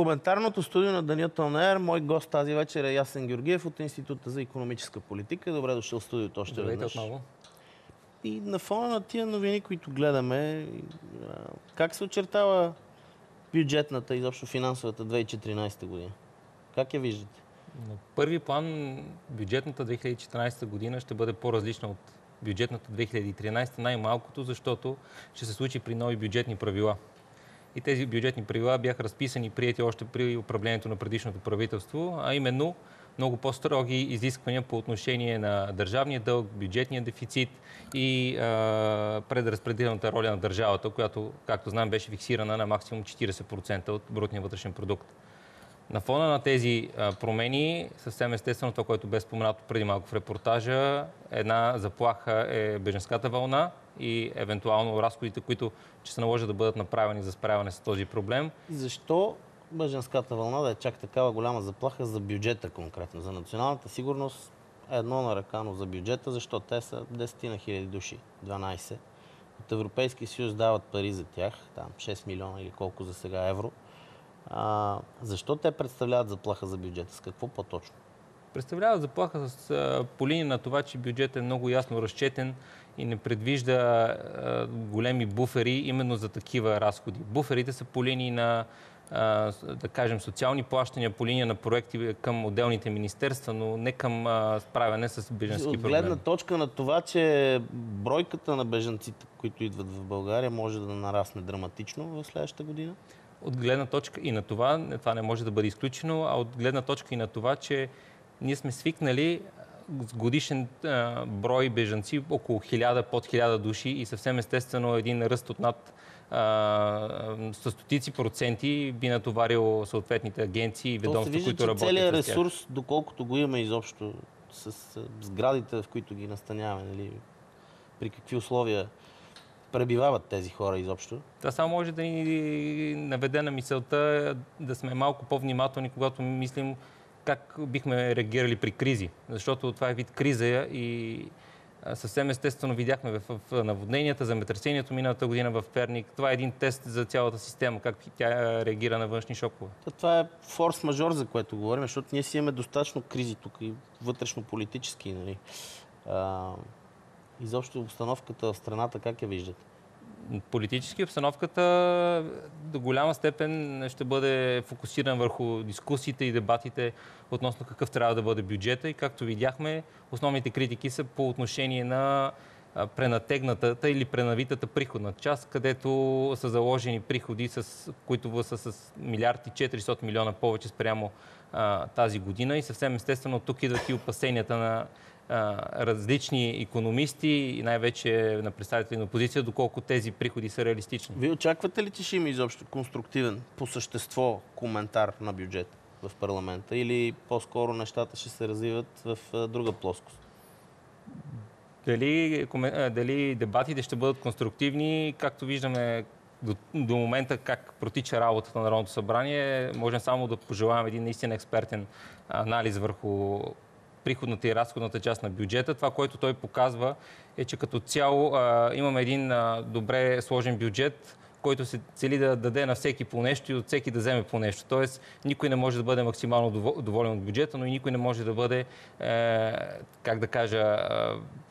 коментарното студио на Даниел Тълнер. Мой гост тази вечер е Ясен Георгиев от Института за економическа политика. Добре дошъл в студиото още Здравейте веднъж. отново. И на фона на тия новини, които гледаме, как се очертава бюджетната, изобщо финансовата 2014 година? Как я виждате? На първи план бюджетната 2014 година ще бъде по-различна от бюджетната 2013, най-малкото, защото ще се случи при нови бюджетни правила. И тези бюджетни правила бяха разписани и прияти още при управлението на предишното правителство, а именно много по-строги изисквания по отношение на държавния дълг, бюджетния дефицит и а, предразпределената роля на държавата, която, както знаем, беше фиксирана на максимум 40% от брутния вътрешен продукт. На фона на тези промени, съвсем естествено това, което бе споменато преди малко в репортажа, една заплаха е беженската вълна и евентуално разходите, които ще се наложат да бъдат направени за справяне с този проблем. Защо бъженската вълна да е чак такава голяма заплаха за бюджета конкретно? За националната сигурност едно на ръка, но за бюджета, защо те са 10 на хиляди души, 12. От Европейския съюз дават пари за тях, там 6 милиона или колко за сега евро. А, защо те представляват заплаха за бюджета? С какво по-точно? Представлява заплаха с, по линия на това, че бюджетът е много ясно разчетен и не предвижда а, големи буфери именно за такива разходи. Буферите са по линии на а, да кажем, социални плащания по линия на проекти към отделните министерства, но не към а, справяне с беженски От гледна проблеми. точка на това, че бройката на бежанците, които идват в България, може да нарасне драматично в следващата година? От гледна точка и на това, това не може да бъде изключено, а от гледна точка и на това, че ние сме свикнали с годишен а, брой бежанци, около 1000, под 1000 души и съвсем естествено един ръст от над със стотици проценти би натоварил съответните агенции и ведомства, вижда, които работят целият ресурс, доколкото го имаме изобщо с, с сградите, в които ги настаняваме, нали, при какви условия пребивават тези хора изобщо. Това само може да ни наведе на мисълта да сме малко по-внимателни, когато мислим как бихме реагирали при кризи. Защото това е вид криза и съвсем естествено видяхме в, наводненията, земетресението миналата година в Перник. Това е един тест за цялата система, как тя реагира на външни шокове. Това е форс-мажор, за което говорим, защото ние си имаме достатъчно кризи тук и вътрешно-политически. Нали. Изобщо обстановката в страната, как я виждате? Политически обстановката до голяма степен ще бъде фокусиран върху дискусиите и дебатите относно какъв трябва да бъде бюджета. И както видяхме, основните критики са по отношение на пренатегнатата или пренавитата приходна част, където са заложени приходи, с, които са с милиард и 400 милиона повече спрямо а, тази година. И съвсем естествено тук идват и опасенията на различни економисти и най-вече на представители на опозиция, доколко тези приходи са реалистични. Вие очаквате ли, че ще има изобщо конструктивен, по същество, коментар на бюджет в парламента или по-скоро нещата ще се развиват в друга плоскост? Дали, дали дебатите ще бъдат конструктивни, както виждаме до, до момента как протича работата на Народното събрание, можем само да пожелаем един наистина експертен анализ върху приходната и разходната част на бюджета. Това, което той показва е, че като цяло а, имаме един а, добре сложен бюджет, който се цели да даде на всеки по нещо и от всеки да вземе по нещо. Тоест, никой не може да бъде максимално дово- доволен от бюджета, но и никой не може да бъде, е, как да кажа, е,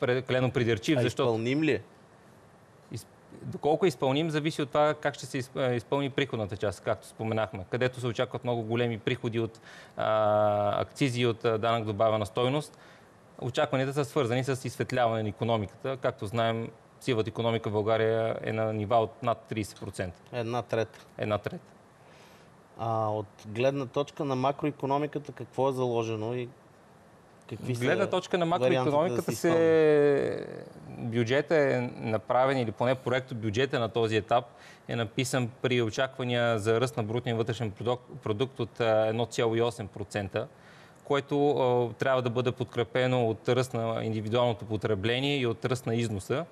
прекалено придирчив, А защото изпълним ли доколко е изпълним, зависи от това как ще се е, изпълни приходната част, както споменахме, където се очакват много големи приходи от а, акцизи и от данък добавена стойност. Очакванията са свързани с изсветляване на економиката. Както знаем, сивата економика в България е на нива от над 30%. Една трета. Една трета. А от гледна точка на макроекономиката, какво е заложено и какви гледна точка на макроекономиката да се... Бюджета е направен или поне проект бюджета на този етап е написан при очаквания за ръст на брутния вътрешен продукт, продукт от а, 1,8%, което а, трябва да бъде подкрепено от ръст на индивидуалното потребление и от ръст на износа.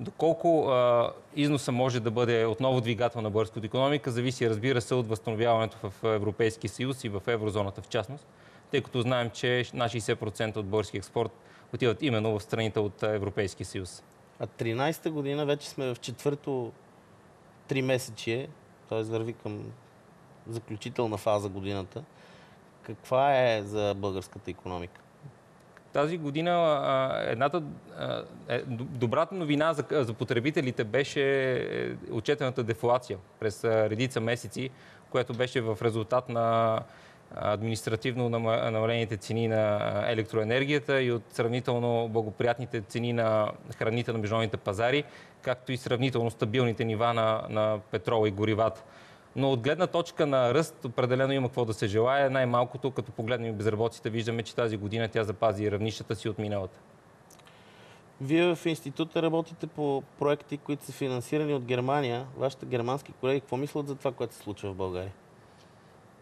Доколко а, износа може да бъде отново двигател на българската економика, зависи, разбира се, от възстановяването в Европейския съюз и в еврозоната в частност тъй като знаем, че на 60% от български експорт отиват именно в страните от Европейския съюз. А 13-та година вече сме в четвърто три месечие, т.е. върви към заключителна фаза годината. Каква е за българската економика? Тази година едната е, добрата новина за, за потребителите беше е, отчетената дефлация през редица месеци, което беше в резултат на административно нама- намалените цени на електроенергията и от сравнително благоприятните цени на храните на международните пазари, както и сравнително стабилните нива на, на петрола и горивата. Но от гледна точка на ръст, определено има какво да се желая. Най-малкото, като погледнем безработицата, виждаме, че тази година тя запази равнищата си от миналата. Вие в института работите по проекти, които са финансирани от Германия. Вашите германски колеги какво мислят за това, което се случва в България?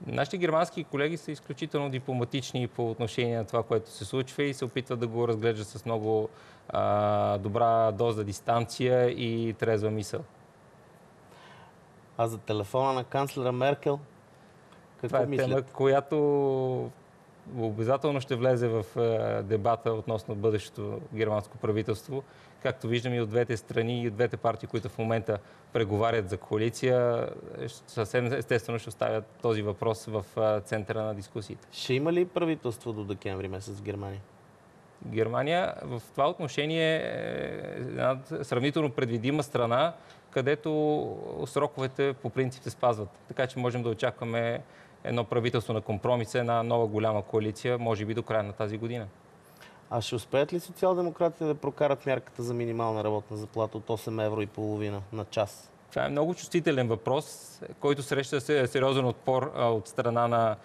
Нашите германски колеги са изключително дипломатични по отношение на това, което се случва и се опитват да го разглеждат с много а, добра доза дистанция и трезва мисъл. А за телефона на канцлера Меркел? Какво Това е мислят? тема, която обязателно ще влезе в е, дебата относно бъдещето германско правителство. Както виждаме и от двете страни и от двете партии, които в момента преговарят за коалиция, е, съвсем естествено ще оставят този въпрос в е, центъра на дискусиите. Ще има ли правителство до декември месец в Германия? Германия в това отношение е една сравнително предвидима страна, където сроковете по принцип се спазват. Така че можем да очакваме едно правителство на компромис, една нова голяма коалиция, може би до края на тази година. А ще успеят ли социал-демократите да прокарат мярката за минимална работна заплата от 8 евро и половина на час? Това е много чувствителен въпрос, който среща се сериозен отпор от страна на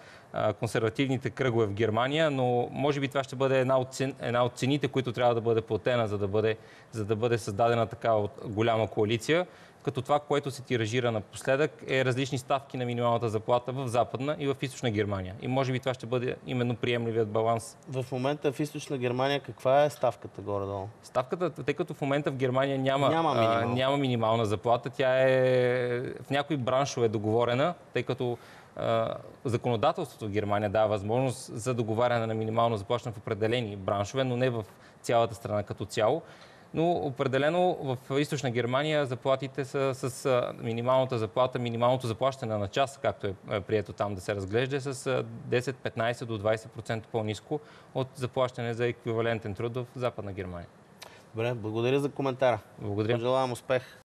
консервативните кръгове в Германия, но може би това ще бъде една от, цен, една от цените, които трябва да бъде платена, за да бъде, за да бъде създадена такава голяма коалиция. Като това, което се тиражира напоследък, е различни ставки на минималната заплата в Западна и в Източна Германия. И може би това ще бъде именно приемливият баланс. В момента в източна Германия каква е ставката горе-долу? Ставката, тъй като в момента в Германия няма, Няма а, няма минимална заплата, тя е в някои браншове договорена, тъй като законодателството в Германия дава възможност за договаряне на минимално заплащане в определени браншове, но не в цялата страна като цяло. Но определено в източна Германия заплатите са с минималната заплата, минималното заплащане на час, както е е прието там да се разглежда, е с а, 10-15 до 20% по-низко от заплащане за еквивалентен труд в Западна Германия. Добре, благодаря за коментара. Благодаря. Пожелавам успех.